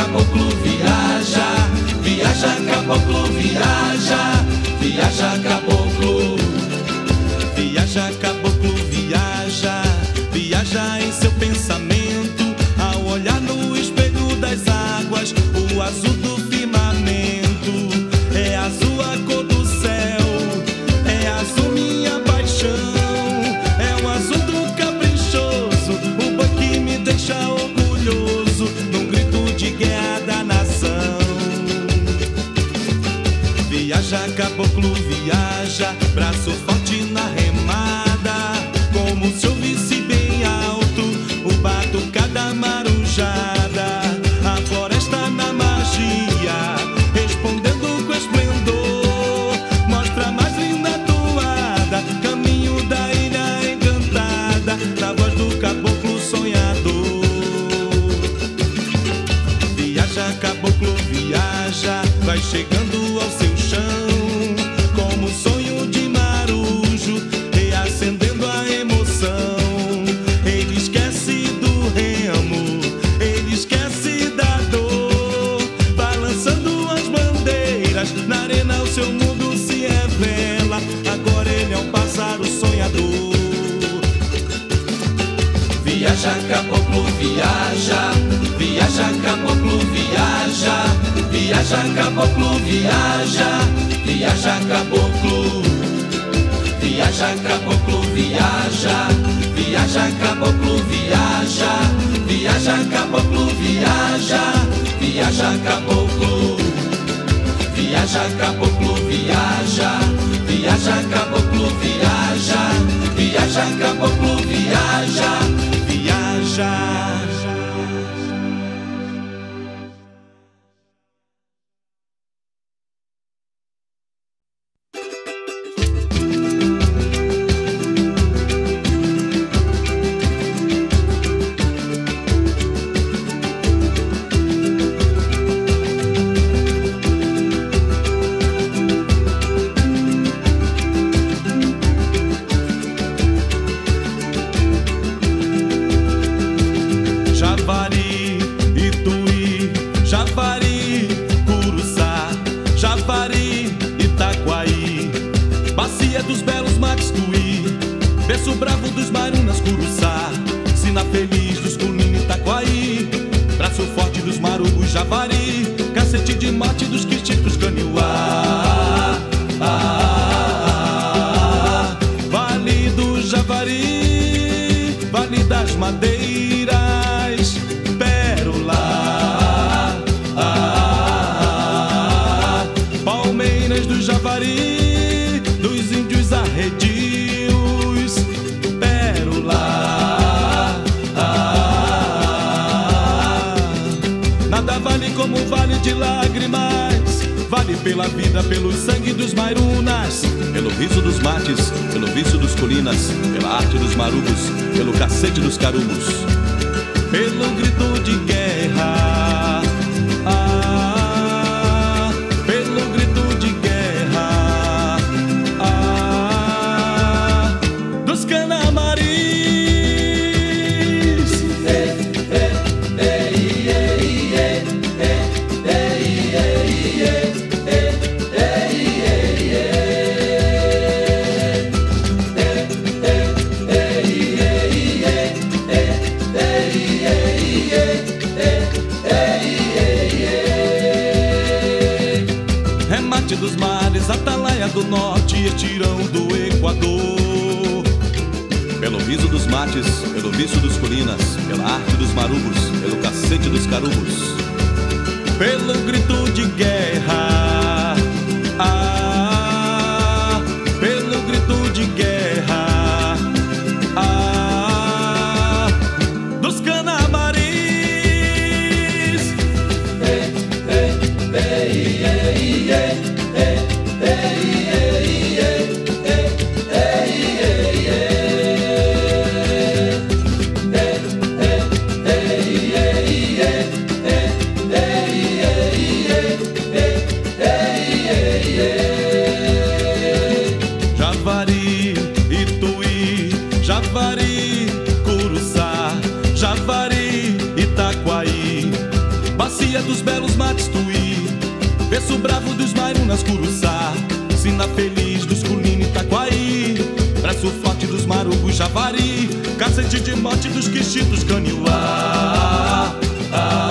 caboclo, viaja. Viaja, caboclo, viaja. Viaja, caboclo. Bacia dos belos mates Tuí, Berço bravo dos Mairunas, Curuçá, Sina feliz dos Culina, Itaquaí, Braço forte dos Marubos, Javari, Cacete de morte dos Quixitos, Caniuá. Ah,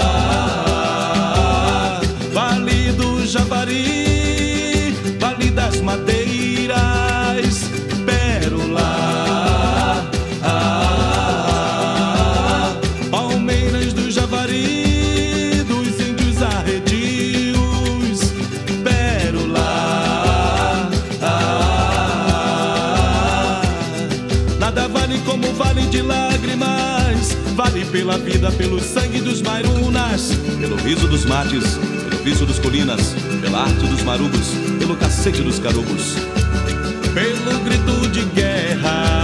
de lágrimas, vale pela vida, pelo sangue dos Mairunas, pelo riso dos mates, pelo vício dos colinas, pela arte dos marubos, pelo cacete dos carubos, pelo grito de guerra.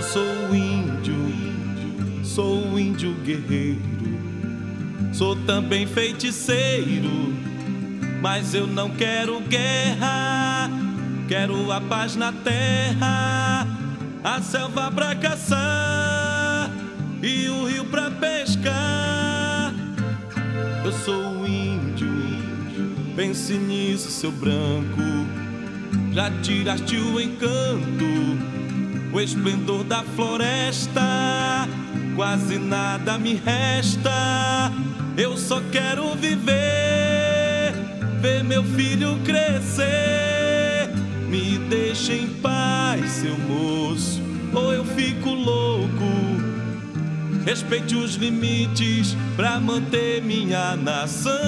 Eu sou índio, sou índio guerreiro, sou também feiticeiro, mas eu não quero guerra, quero a paz na terra, a selva pra caçar e o rio pra pescar. Eu sou índio, pense nisso, seu branco, já tiraste o encanto o esplendor da floresta, quase nada me resta. Eu só quero viver, ver meu filho crescer. Me deixe em paz, seu moço, ou eu fico louco. Respeite os limites pra manter minha nação.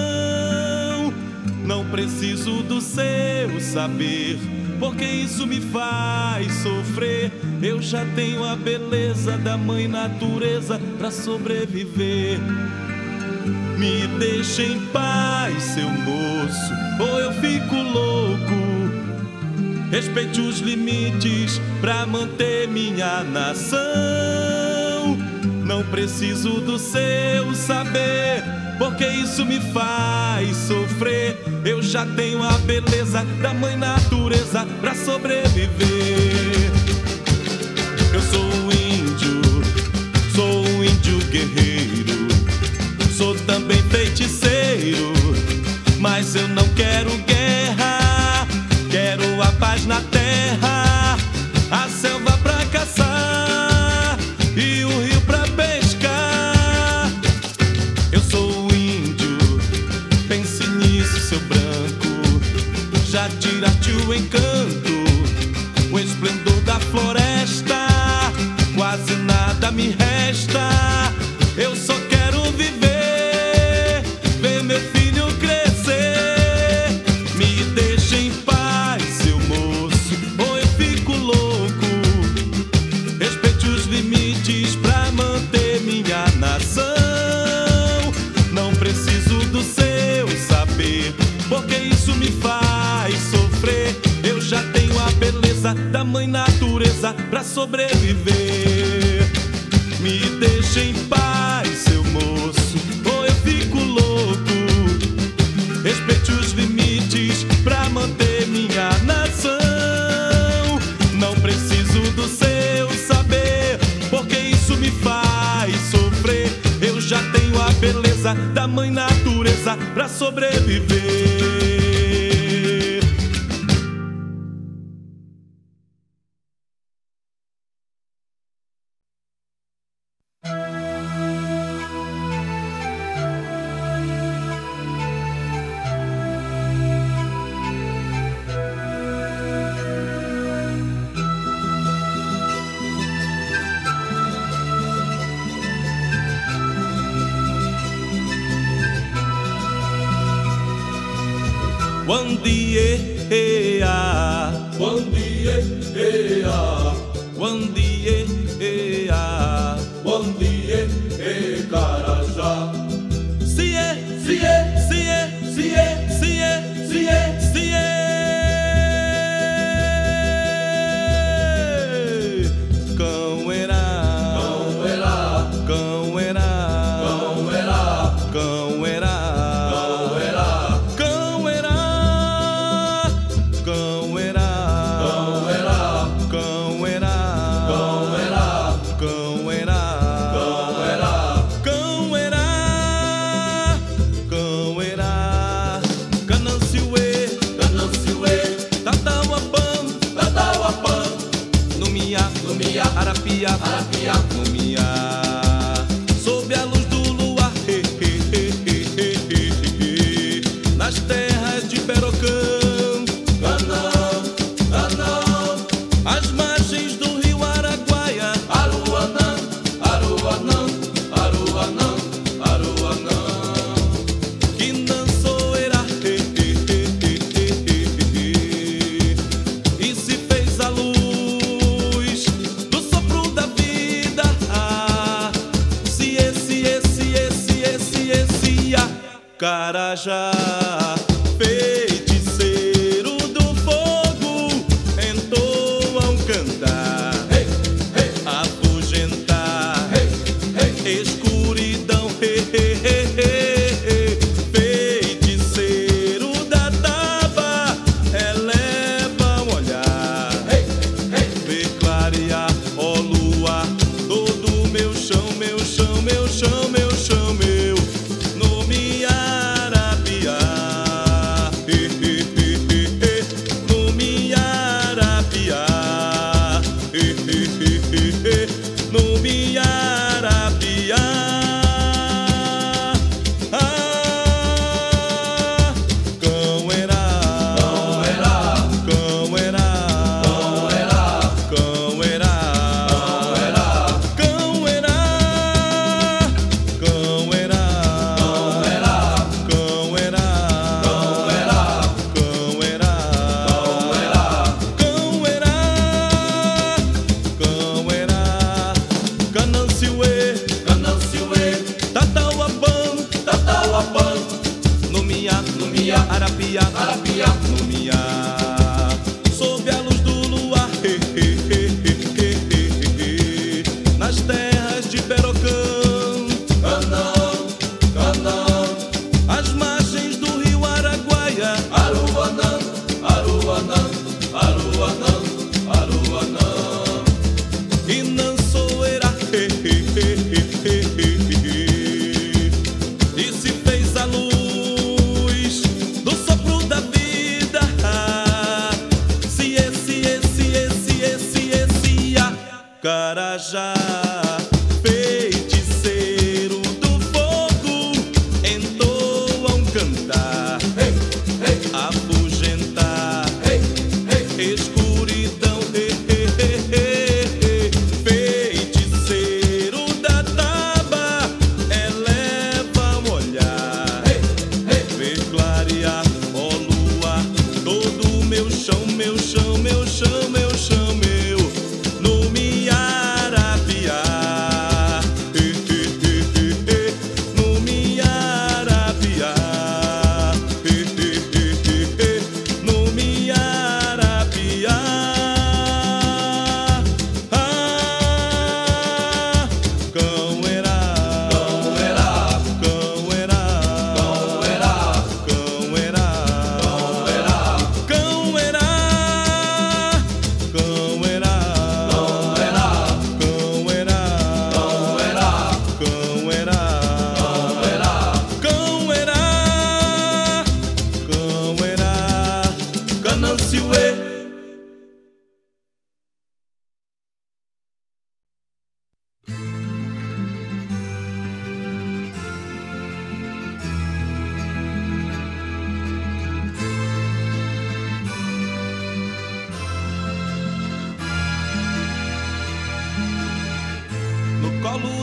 Não preciso do seu saber, porque isso me faz sofrer. Eu já tenho a beleza da mãe natureza pra sobreviver. Me deixe em paz, seu moço, ou eu fico louco. Respeite os limites pra manter minha nação preciso do seu saber, porque isso me faz sofrer. Eu já tenho a beleza da mãe natureza pra sobreviver. Eu sou um índio, sou um índio guerreiro, sou também feiticeiro, mas eu não quero guerreiro. pra para sobreviver. Me deixa em paz, seu moço, ou eu fico louco. Respeite os limites para manter minha nação. Não preciso do seu saber, porque isso me faz sofrer. Eu já tenho a beleza da mãe natureza para sobreviver.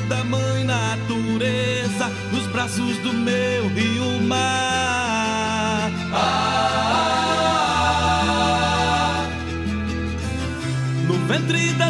da mãe natureza, nos braços do meu rio mar. Ah, ah, ah, ah. no ventre da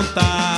vontade.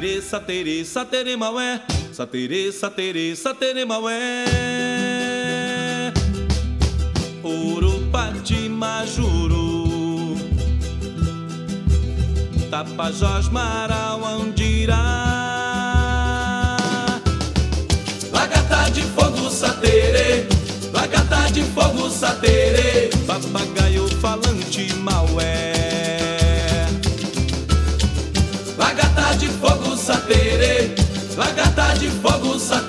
Satere, satere maué, satere, satere, satere maué. Urupati Majuru. Tapajós Marauandirá Lagata de fogo satere Lagata de fogo satere Papagaio satere Lagata de fogo satere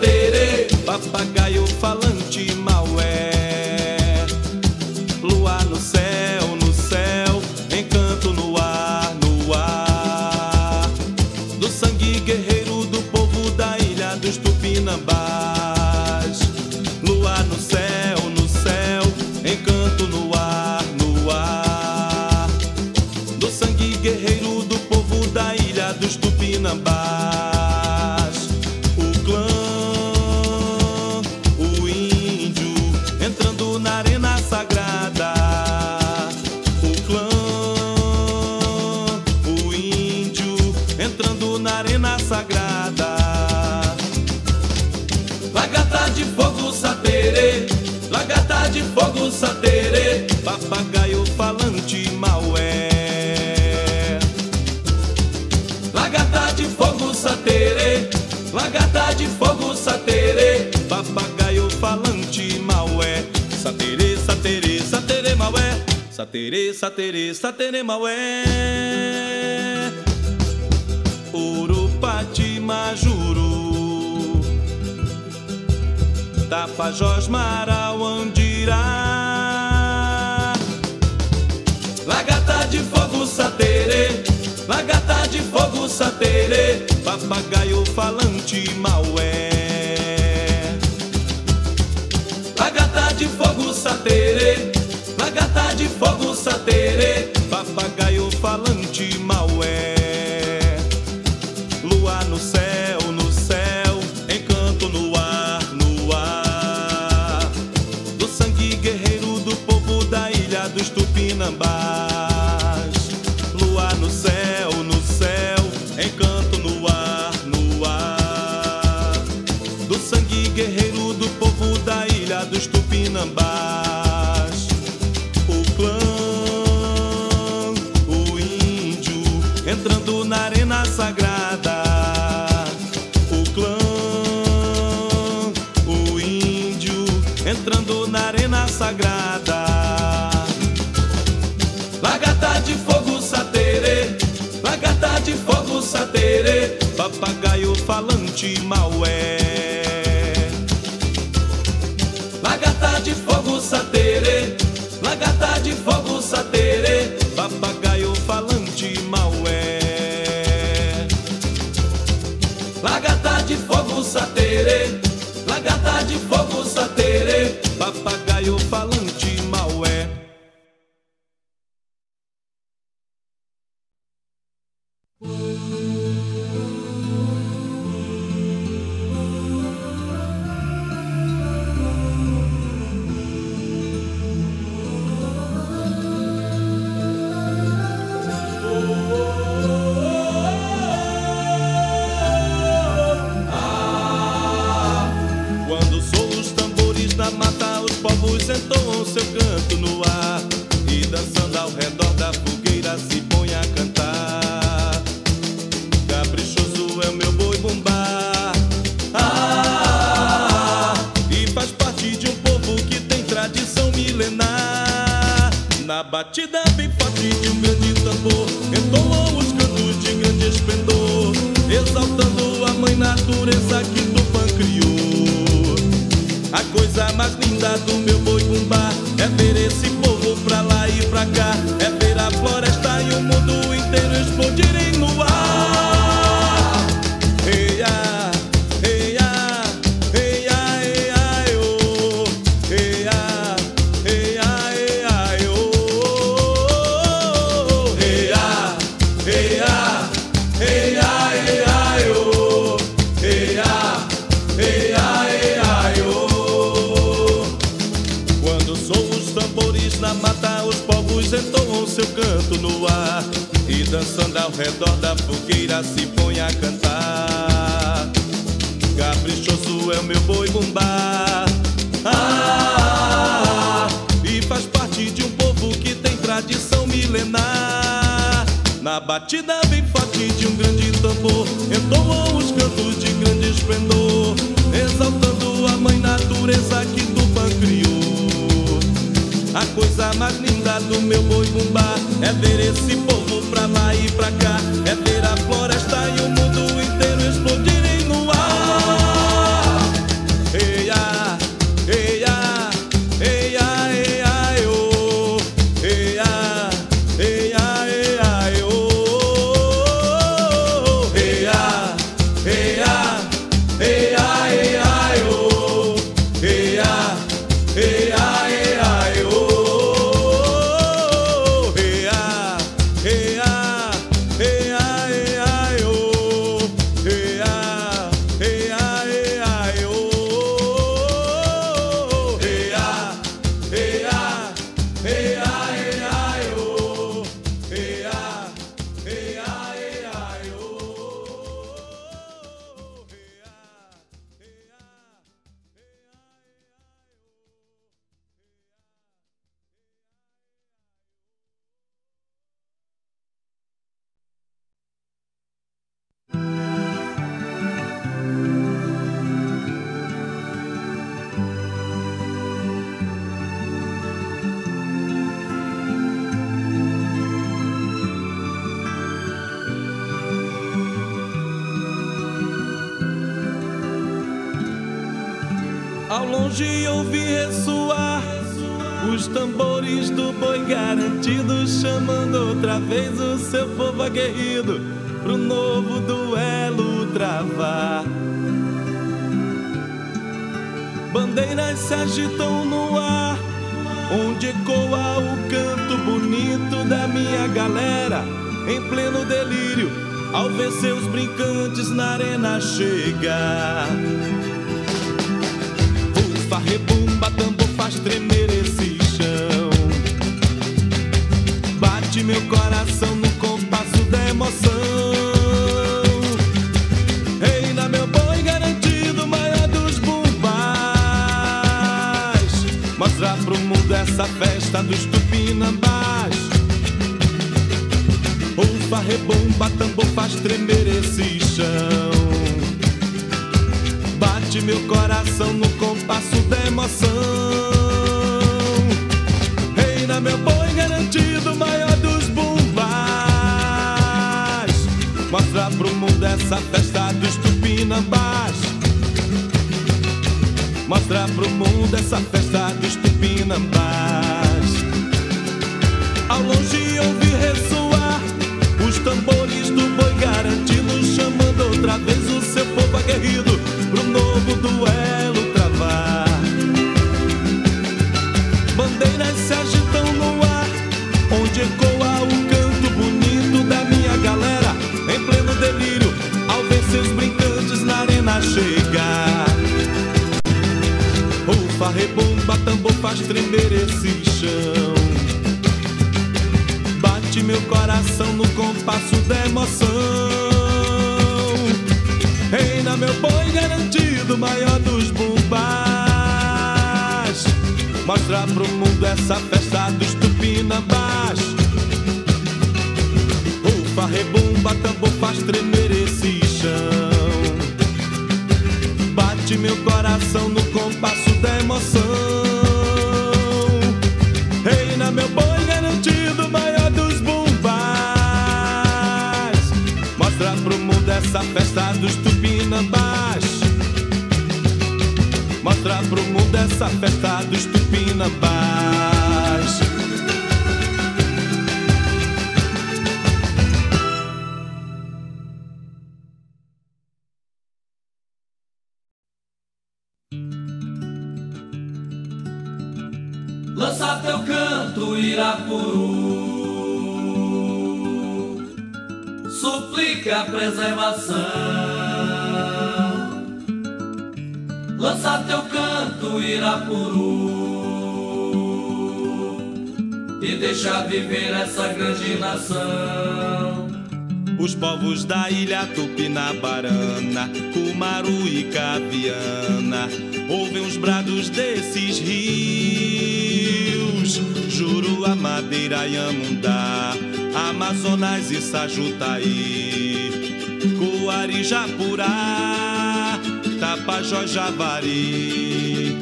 na arena sagrada. Lagata de fogo satere Lagata de fogo satere Papagaio falante maué Lagata de fogo satere Lagata de fogo satere Papagaio falante maué Satere, satere, satere maué Satere, satere, satere maué Majuru Tapajós Marauandirá Lagata de fogo satere Lagata de fogo satere Papagaio falante maué Lagata de fogo satere Lagata de fogo satere Papagaio falante maué do povo da ilha dos Tupinambás. O clã, o índio Entrando na arena sagrada. O clã, o índio Entrando na arena sagrada. Lagata de fogo satere Lagata de fogo satere Papagaio falante maué. Lagata batida bem forte de um grande tambor, entoam os cantos de grande esplendor, exaltando a mãe natureza que Tupã criou. A coisa mais linda do meu boi bumbá é ver esse povo pra lá e pra cá, batida bem forte de um grande tambor, entoam os cantos de grande esplendor, exaltando a mãe natureza que Tupã criou. A coisa mais linda do meu boi bumbá é ver esse povo pra lá e pra cá, é Ao longe ouvi ressoar os tambores do boi garantido, chamando outra vez o seu povo aguerrido pro novo duelo travar. Bandeiras se agitam no ar, onde ecoa o canto bonito da minha galera, em pleno delírio, ao ver seus brincantes na arena chegar. Rebumba, tambor faz tremer esse chão. Bate meu coração no compasso da emoção. Reina meu boi garantido, maior dos bumbás. Mostra pro mundo essa festa dos tupinambás. Ufa, rebumba, tambor faz tremer esse chão. Bate meu coração no compasso da emoção. Reina meu boi garantido, maior dos bumbás. Mostra pro mundo essa festa dos tupinambás. Mostra pro mundo essa festa dos tupinambás. Ao longe ouvi ressoar os tambores do boi garantido, chamando outra vez o seu povo aguerrido novo duelo travar. Bandeiras se agitam no ar, onde ecoa o canto bonito da minha galera, em pleno delírio, ao ver seus brincantes na arena chegar. Ufa, rebumba, tambor faz tremer esse chão. Bate meu coração no compasso da emoção. Meu boi garantido, maior dos bumbás. Mostra pro mundo essa festa dos tupinambás. Ufa, rebumba, tambor faz tremer esse chão. Bate meu coração no compasso da emoção. Reina meu boi garantido, maior dos bumbás. Mostra pro mundo essa festa dos tupinambás. Mostra pro mundo essa festa dos tupinambás. Lança teu canto, Irapuru. Suplica a preservação. Lança teu canto, Irapuru. E deixa viver essa grande nação. Os povos da ilha Tupinabarana, Cumaru e Caviana, ouvem os brados desses rios. Juro a Madeira e Amundá, Amazonas e Sajutaí, Coari, Japurá, Tapajós, Javari.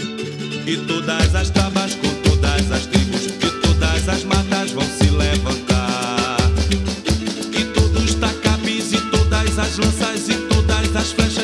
E todas as tabas com todas as tribos, e todas as matas vão se levantar. E todos os tacapis e todas as lanças e todas as flechas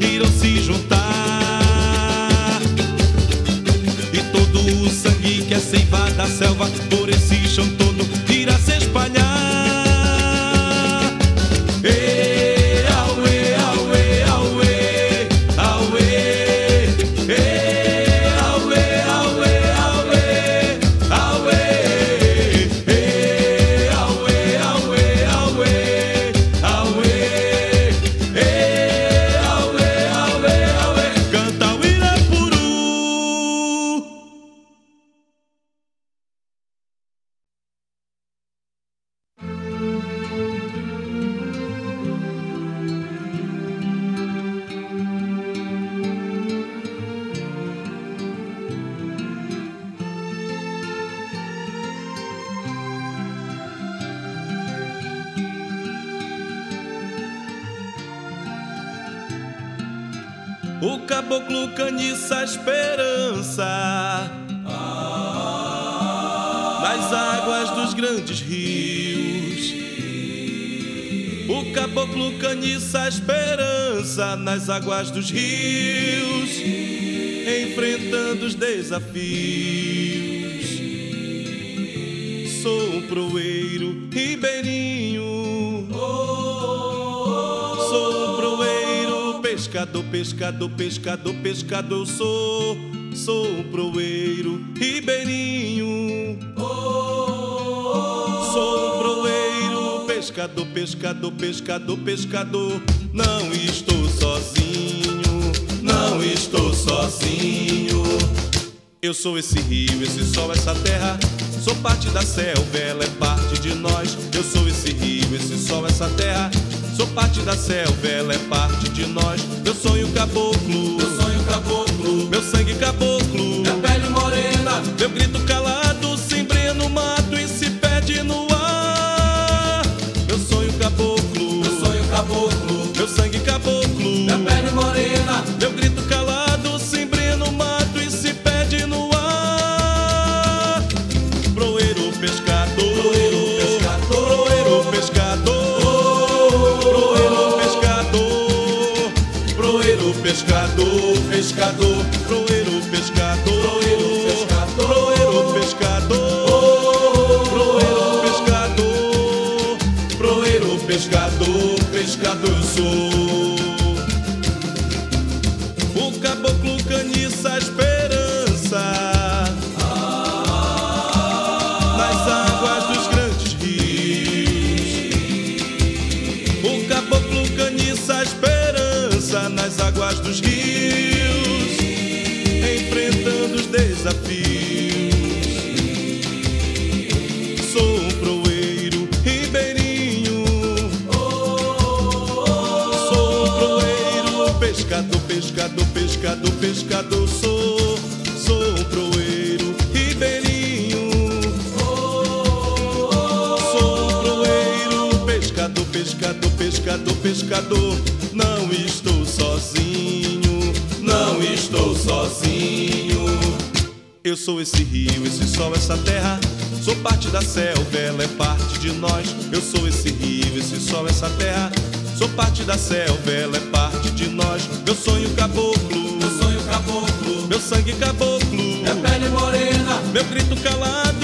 irão se juntar. E todo o sangue que é seiva da selva por esse chão todo irá se espalhar. Águas dos rios, enfrentando os desafios. Sou um proeiro ribeirinho. Sou um proeiro, pescador, pescador, pescador, pescador. Eu sou, sou um proeiro ribeirinho. Sou um pescador, pescador, pescador, pescador. Não estou sozinho, não estou sozinho. Eu sou esse rio, esse sol, essa terra. Sou parte da selva, ela é parte de nós. Eu sou esse rio, esse sol, essa terra. Sou parte da selva, ela é parte de nós. Meu sonho caboclo, meu sonho caboclo, meu sangue caboclo, minha pele morena, meu grito pescador, proeiro pescador, proeiro pescador, proeiro pescador, proeiro pescador, proeiro pescador, pescador eu sou. pescador, pescador, pescador sou, sou um proeiro ribeirinho. Sou um proeiro, pescador, pescador, pescador, pescador. Não estou sozinho, não estou sozinho. Eu sou esse rio, esse sol, essa terra. Sou parte da selva, ela é parte de nós. Eu sou esse rio, esse sol, essa terra. Sou parte da selva, ela é parte de nós. Meu sonho caboclo, meu sonho caboclo, meu sangue caboclo, minha pele morena, meu grito calado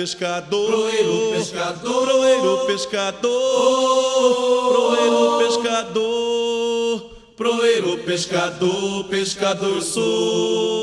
pescador, proeiro pescador, proeiro pescador, proeiro pescador, proeiro pescador, pescador sou.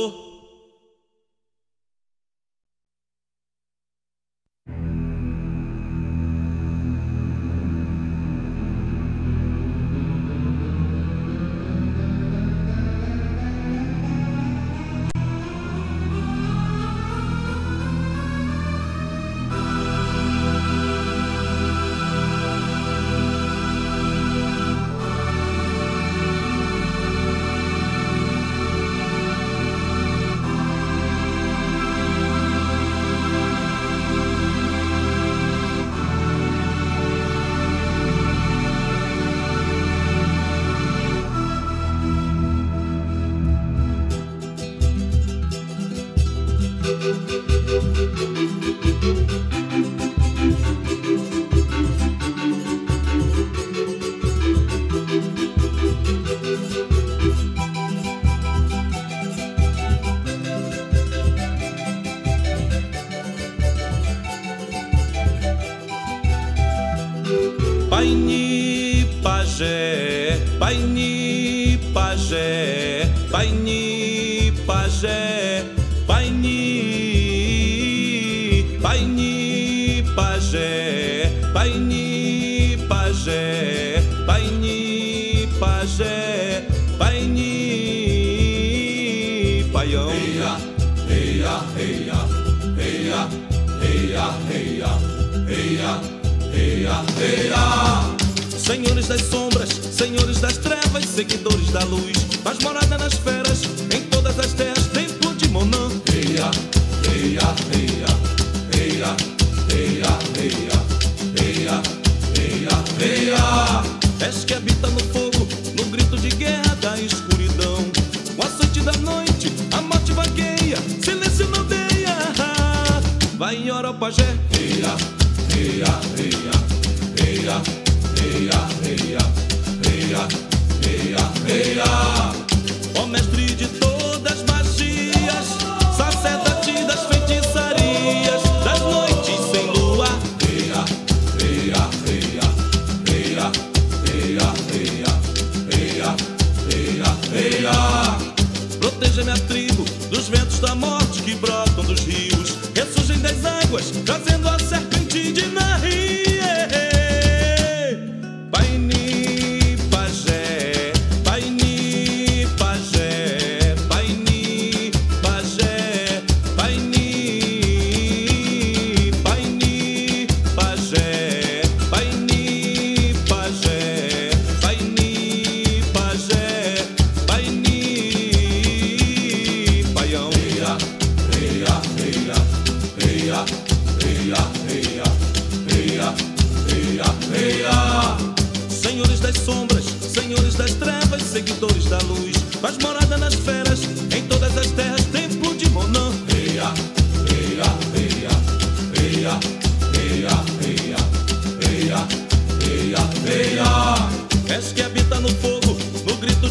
Senhores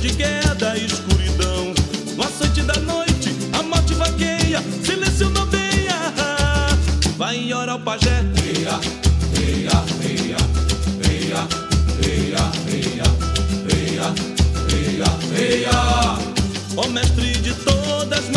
de queda, escuridão. No açoite da noite, a morte vaqueia, silêncio meia. Vai em hora o pajé. Eia, eia, eia, eia, eia, eia, eia, eia, eia. Ó mestre de todas as